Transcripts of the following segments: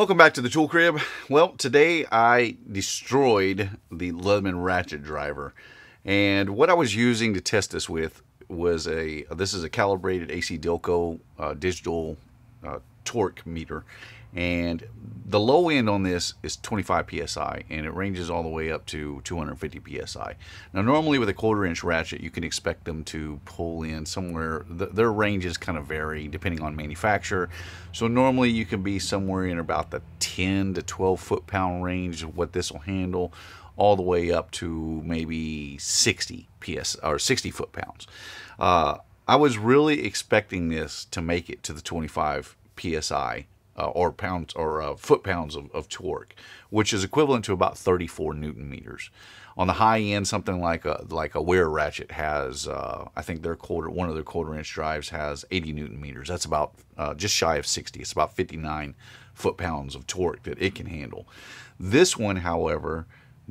Welcome back to the Tool Crib. Well, today I destroyed the Leatherman ratchet driver. And what I was using to test this with was a, this is a calibrated AC Delco uh, digital uh, torque meter and the low end on this is 25 psi and it ranges all the way up to 250 psi now normally with a quarter inch ratchet you can expect them to pull in somewhere th their ranges kind of vary depending on manufacturer. So normally you can be somewhere in about the 10 to 12 foot pound range of what this will handle all the way up to maybe 60 ps or 60 foot pounds. Uh, I was really expecting this to make it to the 25 psi uh, or pounds or uh, foot pounds of, of, torque, which is equivalent to about 34 newton meters. On the high end, something like a like a Wera ratchet has, uh, I think their quarter one of their quarter inch drives has 80 newton meters. That's about uh, just shy of 60. It's about 59 foot pounds of torque that it can handle. This one, however,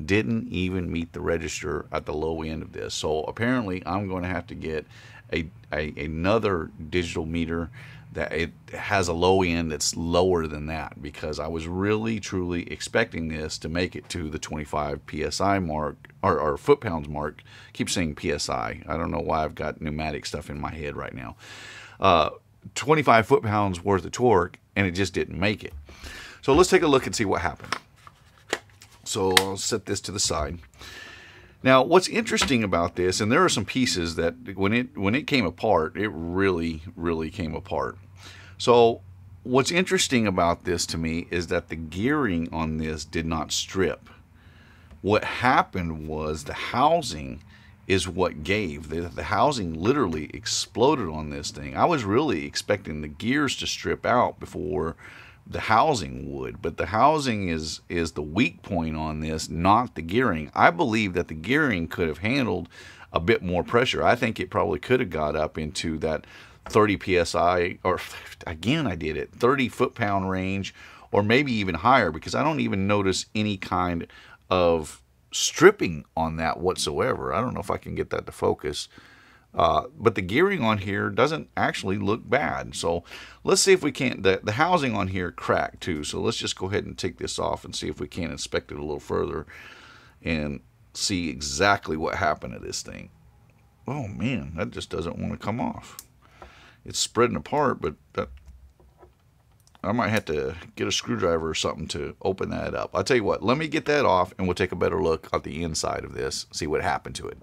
didn't even meet the register at the low end of this. So apparently, I'm going to have to get a, a another digital meter that it has a low end that's lower than that because I was really truly expecting this to make it to the 25 psi mark or, or foot pounds mark. I keep saying psi. I don't know why I've got pneumatic stuff in my head right now. Uh, 25 foot pounds worth of torque and it just didn't make it. So let's take a look and see what happened. So I'll set this to the side. Now, what's interesting about this, and there are some pieces that when it when it came apart, it really, really came apart. So what's interesting about this to me is that the gearing on this did not strip. What happened was the housing is what gave. The, the housing literally exploded on this thing. I was really expecting the gears to strip out before the housing would, but the housing is is the weak point on this, not the gearing. I believe that the gearing could have handled a bit more pressure. I think it probably could have got up into that 30 psi, or again, I did it 30 foot pound range, or maybe even higher, because I don't even notice any kind of stripping on that whatsoever. I don't know if I can get that to focus. Uh, but the gearing on here doesn't actually look bad. So let's see if we can't, the, the housing on here cracked too. So let's just go ahead and take this off and see if we can inspect it a little further and see exactly what happened to this thing. Oh man, that just doesn't want to come off. It's spreading apart, but that, I might have to get a screwdriver or something to open that up. I'll tell you what, let me get that off and we'll take a better look at the inside of this, see what happened to it.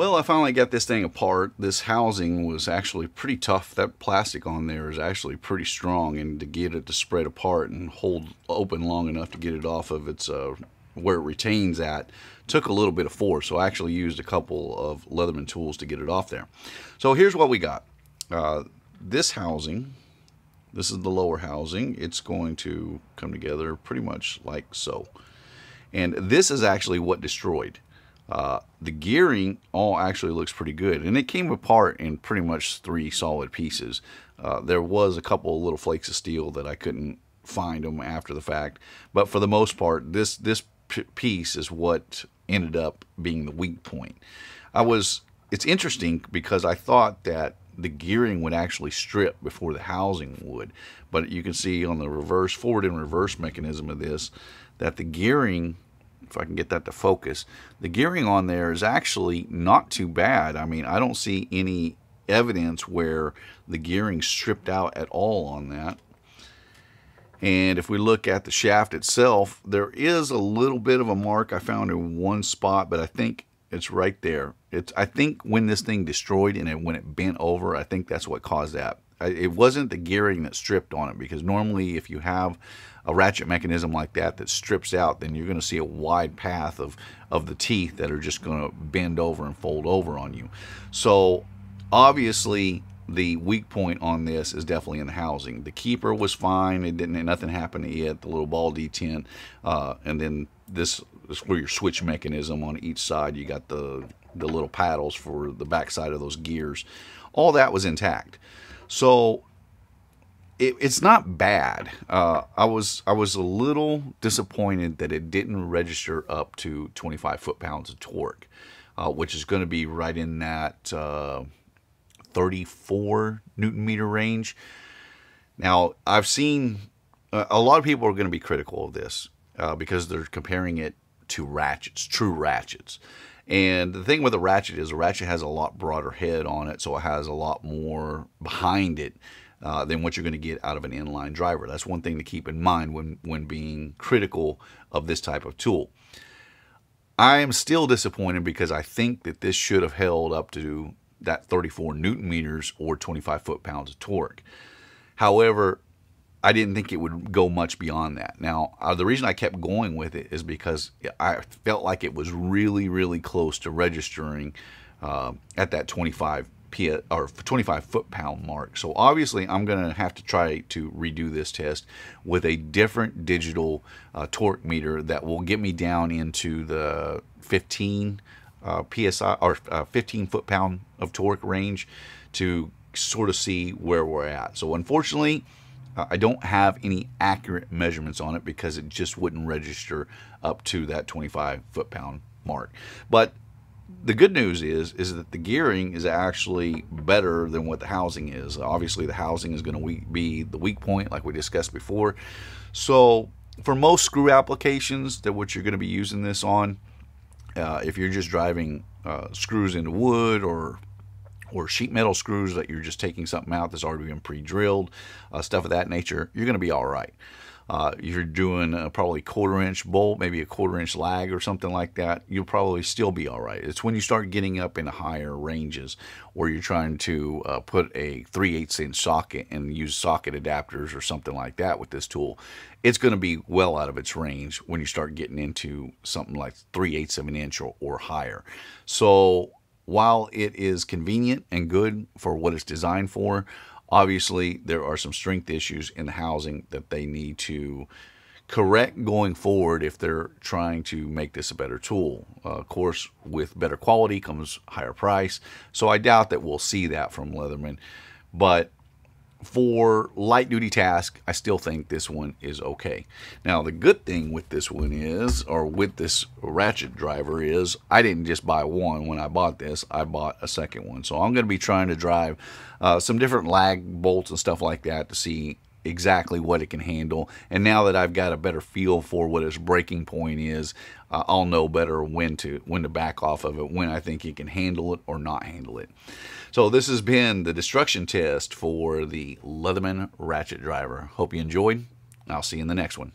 Well, I finally got this thing apart. This housing was actually pretty tough. That plastic on there is actually pretty strong, and to get it to spread apart and hold open long enough to get it off of its uh, where it retains at took a little bit of force. So I actually used a couple of Leatherman tools to get it off there. So here's what we got. Uh, this housing, this is the lower housing. It's going to come together pretty much like so. And this is actually what destroyed. Uh, the gearing all actually looks pretty good and it came apart in pretty much three solid pieces. Uh, there was a couple of little flakes of steel that I couldn't find them after the fact but for the most part this this piece is what ended up being the weak point. I was it's interesting because I thought that the gearing would actually strip before the housing would but you can see on the reverse forward and reverse mechanism of this that the gearing if I can get that to focus, the gearing on there is actually not too bad. I mean, I don't see any evidence where the gearing stripped out at all on that. And if we look at the shaft itself, there is a little bit of a mark I found in one spot, but I think it's right there. It's I think when this thing destroyed and it, when it bent over, I think that's what caused that. It wasn't the gearing that stripped on it because normally if you have a ratchet mechanism like that that strips out, then you're going to see a wide path of, of the teeth that are just going to bend over and fold over on you. So obviously the weak point on this is definitely in the housing. The keeper was fine. It didn't nothing happened to it. The little ball detent, uh, and then this is where your switch mechanism on each side. You got the the little paddles for the backside of those gears. All that was intact. So it, it's not bad. Uh, I was I was a little disappointed that it didn't register up to 25 foot pounds of torque, uh, which is going to be right in that. Uh, 34 newton meter range. Now, I've seen uh, a lot of people are going to be critical of this uh, because they're comparing it to ratchets, true ratchets. And the thing with a ratchet is a ratchet has a lot broader head on it, so it has a lot more behind it uh, than what you're going to get out of an inline driver. That's one thing to keep in mind when, when being critical of this type of tool. I am still disappointed because I think that this should have held up to that 34 newton meters or 25 foot pounds of torque. However, I didn't think it would go much beyond that. Now, uh, the reason I kept going with it is because I felt like it was really, really close to registering uh, at that 25 P or 25 foot pound mark. So obviously, I'm going to have to try to redo this test with a different digital uh, torque meter that will get me down into the 15 uh, psi or uh, 15 foot pound of torque range to sort of see where we're at. So unfortunately, I don't have any accurate measurements on it because it just wouldn't register up to that 25 foot pound mark. But the good news is is that the gearing is actually better than what the housing is. Obviously, the housing is going to be the weak point, like we discussed before. So, for most screw applications that what you're going to be using this on, uh, if you're just driving uh, screws into wood or or sheet metal screws that you're just taking something out that's already been pre-drilled, uh, stuff of that nature, you're going to be all right. Uh, you're doing a probably quarter inch bolt, maybe a quarter inch lag or something like that, you'll probably still be all right. It's when you start getting up in higher ranges where you're trying to uh, put a 3 8 inch socket and use socket adapters or something like that with this tool. It's going to be well out of its range when you start getting into something like 3 8 of an inch or, or higher. So while it is convenient and good for what it's designed for, Obviously, there are some strength issues in the housing that they need to correct going forward if they're trying to make this a better tool. Uh, of course, with better quality comes higher price, so I doubt that we'll see that from Leatherman. But for light duty task, I still think this one is okay. Now, the good thing with this one is, or with this ratchet driver is, I didn't just buy one when I bought this, I bought a second one. So I'm going to be trying to drive uh, some different lag bolts and stuff like that to see exactly what it can handle. And now that I've got a better feel for what its breaking point is, uh, I'll know better when to when to back off of it, when I think it can handle it or not handle it. So this has been the destruction test for the Leatherman Ratchet Driver. Hope you enjoyed. I'll see you in the next one.